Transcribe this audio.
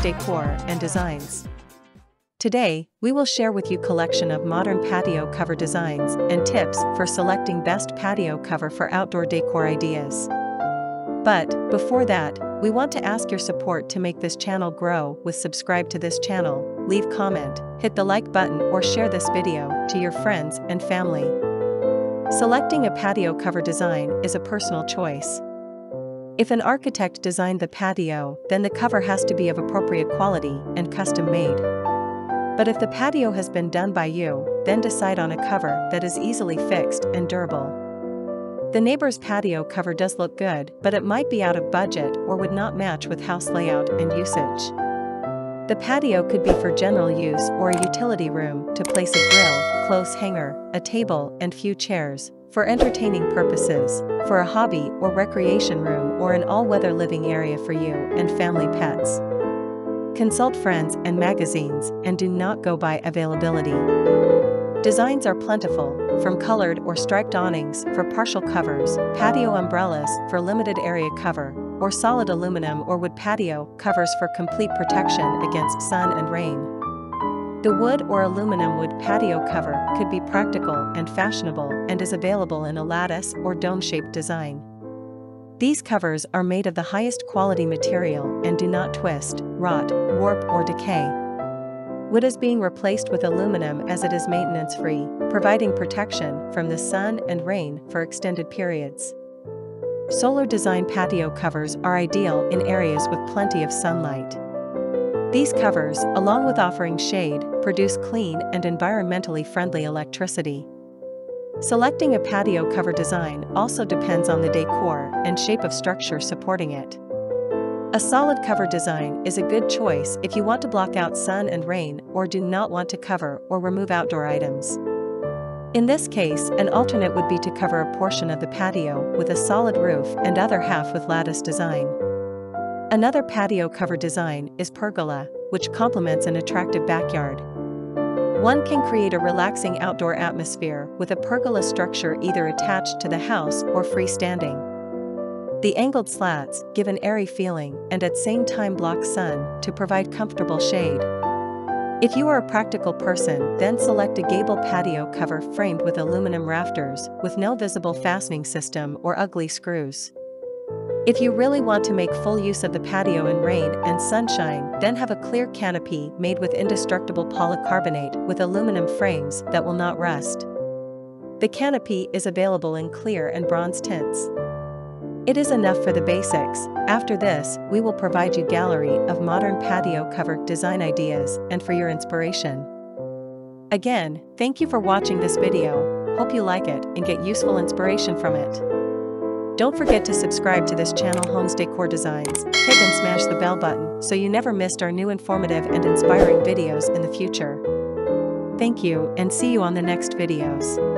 decor and designs. Today, we will share with you collection of modern patio cover designs and tips for selecting best patio cover for outdoor decor ideas. But, before that, we want to ask your support to make this channel grow with subscribe to this channel, leave comment, hit the like button or share this video to your friends and family. Selecting a patio cover design is a personal choice. If an architect designed the patio, then the cover has to be of appropriate quality and custom made. But if the patio has been done by you, then decide on a cover that is easily fixed and durable. The neighbor's patio cover does look good, but it might be out of budget or would not match with house layout and usage. The patio could be for general use or a utility room to place a grill, clothes hanger, a table, and few chairs, for entertaining purposes, for a hobby or recreation room or an all-weather living area for you and family pets. Consult friends and magazines and do not go by availability. Designs are plentiful, from colored or striped awnings for partial covers, patio umbrellas for limited area cover, or solid aluminum or wood patio covers for complete protection against sun and rain. The wood or aluminum wood patio cover could be practical and fashionable and is available in a lattice or dome-shaped design. These covers are made of the highest quality material and do not twist, rot, warp or decay. Wood is being replaced with aluminum as it is maintenance-free, providing protection from the sun and rain for extended periods. Solar design patio covers are ideal in areas with plenty of sunlight. These covers, along with offering shade, produce clean and environmentally friendly electricity. Selecting a patio cover design also depends on the decor and shape of structure supporting it. A solid cover design is a good choice if you want to block out sun and rain or do not want to cover or remove outdoor items. In this case, an alternate would be to cover a portion of the patio with a solid roof and other half with lattice design. Another patio cover design is pergola, which complements an attractive backyard. One can create a relaxing outdoor atmosphere with a pergola structure either attached to the house or freestanding. The angled slats give an airy feeling and at the same time block sun to provide comfortable shade. If you are a practical person, then select a gable patio cover framed with aluminum rafters with no visible fastening system or ugly screws. If you really want to make full use of the patio in rain and sunshine, then have a clear canopy made with indestructible polycarbonate with aluminum frames that will not rust. The canopy is available in clear and bronze tints. It is enough for the basics, after this, we will provide you gallery of modern patio cover design ideas and for your inspiration. Again, thank you for watching this video, hope you like it and get useful inspiration from it. Don't forget to subscribe to this channel Homes Decor Designs, hit and smash the bell button so you never missed our new informative and inspiring videos in the future. Thank you and see you on the next videos.